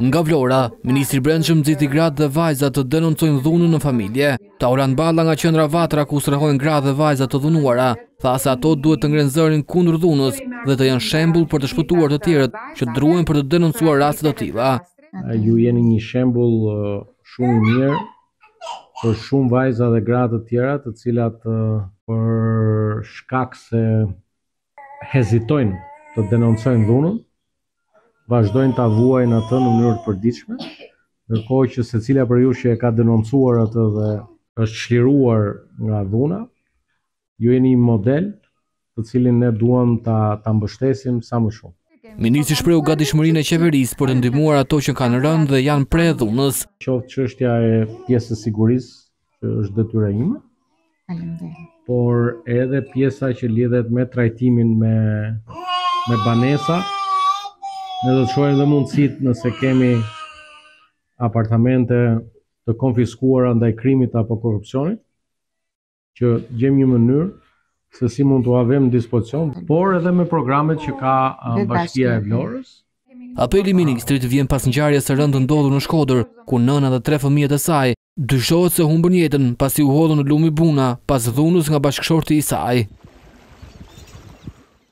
Nga Vlora, Ministri i Brendshëm nxiti gratë dhe vajzat të denoncojnë dhunën në familje. Taulant Balla nga qendra Vatra ku strehohen gratë dhe vajza të dhunuara, tha se ato duhet të ngrenë zërin kundër dhunës dhe të jenë shembull për të shpëtuar të tjerët që druhen për të denoncuar raste të tilla. Ju jeni një shembull shumë i mirë për shumë vajza dhe gra të tjera, të cilat për shkak se hezitojnë të denoncojnë dhunën, vazhdojnë ta vuajnë atë në mënyrë të përditshme, ndërkohë që secila prej jush që e ka denoncuar atë dhe është çliruar nga dhuna, ju jeni një model të cilin ne duam ta ta mbështesim sa më shumë. Ministri shprehu gatishmërinë e qeverisë për të ndihmuar ato që kanë rënë dhe janë pre e dhunës. Qoftë çështja e pjesës së sigurisë, që është detyra ime. Faleminderit. Por edhe pjesa që lidhet me trajtimin me me banesa, ne do të shohim dhe mundësitë nëse kemi apartamente të konfiskuara ndaj krimit apo korrupsionit, që të gjejmë një mënyrë se si mund t'ua vëmë në dispozicion, por edhe me programet që ka bashkia e Vlorës. Apeli i ministrit vjen pas ngjarjes së rëndë të ndodhur në Shkodër, ku nëna dhe tre fëmijët e saj Dyshohet se humbën jetën pasi u hodhën në lumin Buna pas dhunës nga bashkëshorti i saj.